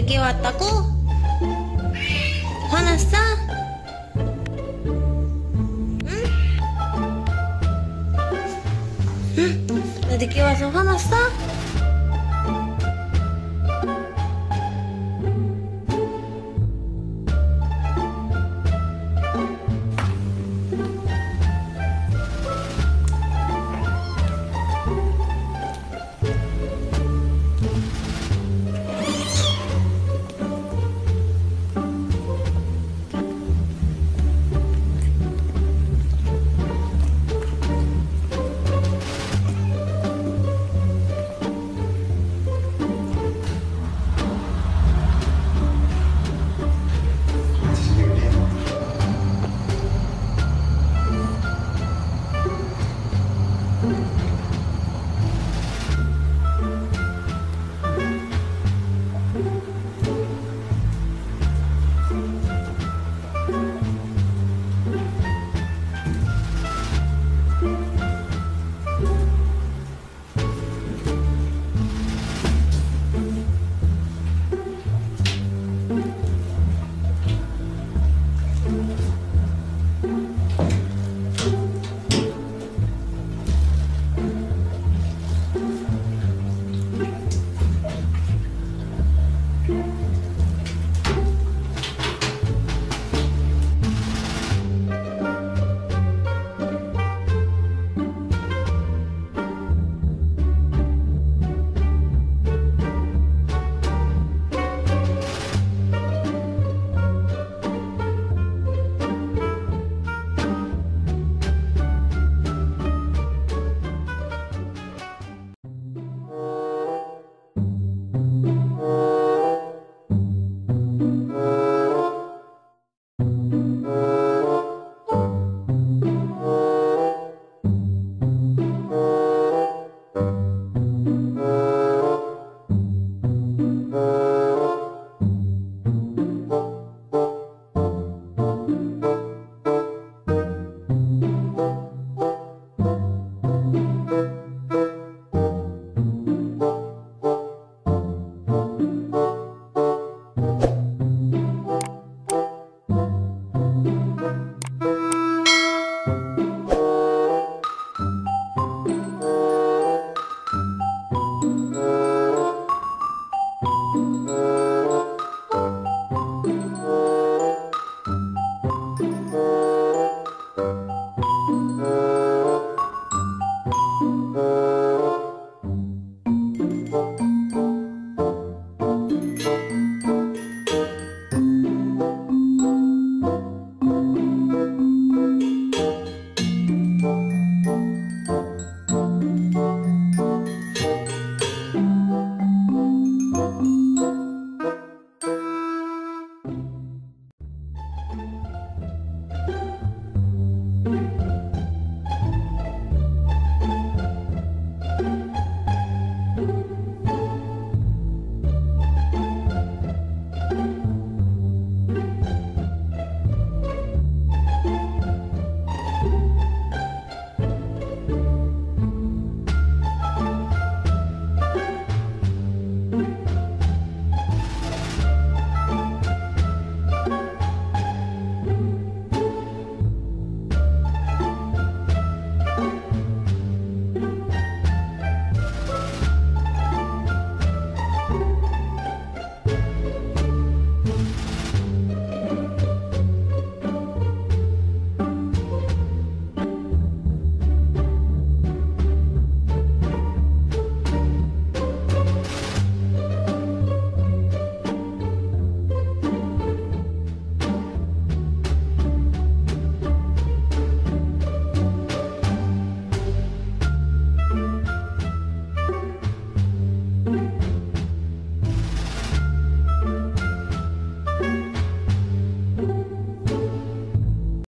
늦게 왔다고? 화났어? 응? 응? 나 늦게 와서 화났어?